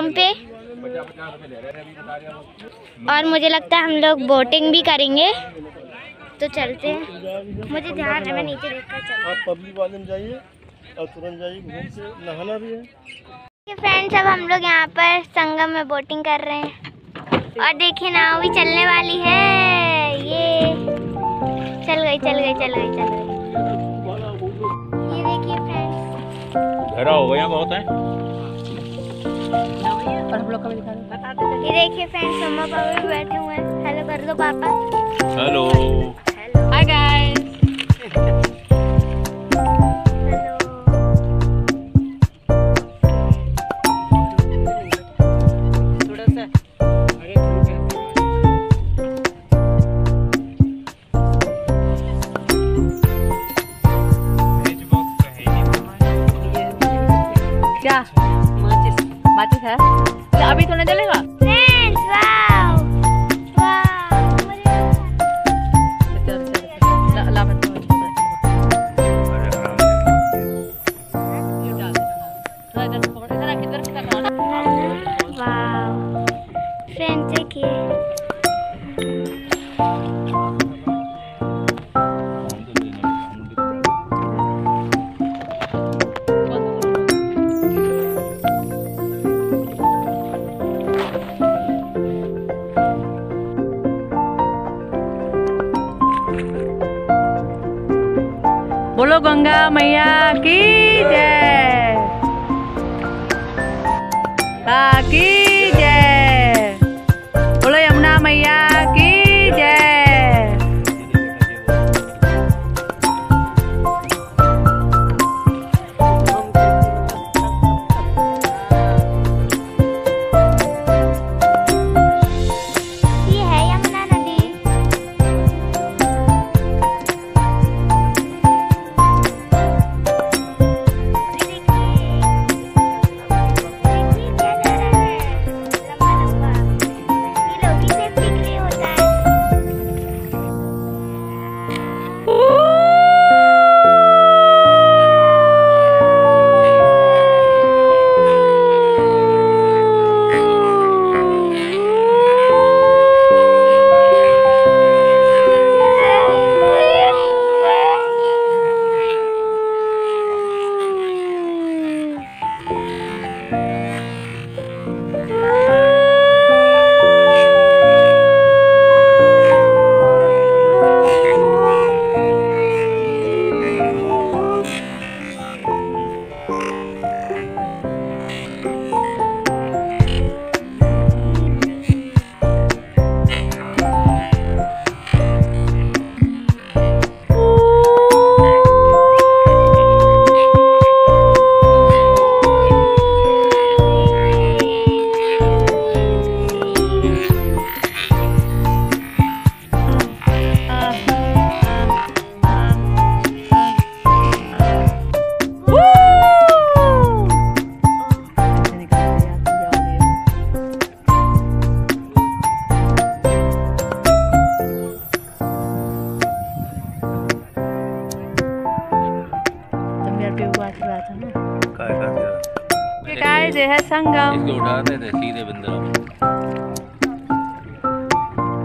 Pump पे। और मुझे लगता है हम लोग बोटिंग भी करेंगे। तो चलते हैं। मुझे ध्यान है मैं नीचे देखकर चल आप पब्लिक वाले में जाइए और तुरंत जाइए घूम के नहाना भी है। फ्रेंड्स अब हम लोग यहाँ पर संगम में बोटिंग कर रहे हैं। और देखिए नाव भी चलने वाली है। ये। चल गई चल गई चल गई चल गई। ये देखिए फ्रेंड्स गहरा हो गया बहुत है। ये देखिए फ्रेंड्स मम्मा पापा भी बैठे हुए हैं। हेलो कर दो पापा। हेलो हाय गाइस क्या? माचिस माचिस है? नहीं चलेगा फ्रेंड्स वाओ गंगा मैया की जय। हाँ, है संगम। इसको उठाते थे सीधे बिंदरा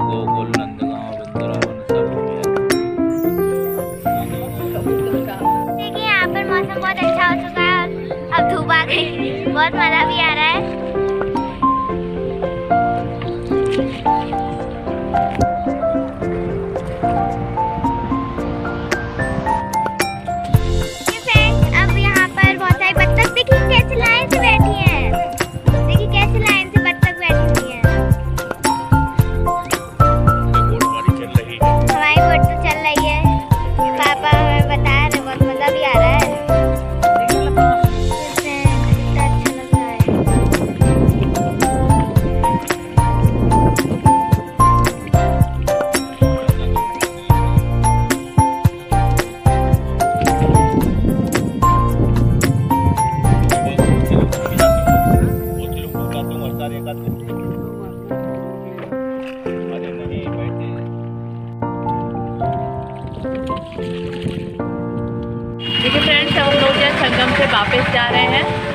गोकुल नंदगांव बिंदरावन सब हो गया। देखिए यहाँ पर मौसम बहुत अच्छा हो चुका है अब धूप आ गई। बहुत मज़ा अरे नहीं देखिए फ्रेंड्स हम लोग जो संगम से वापस जा रहे हैं।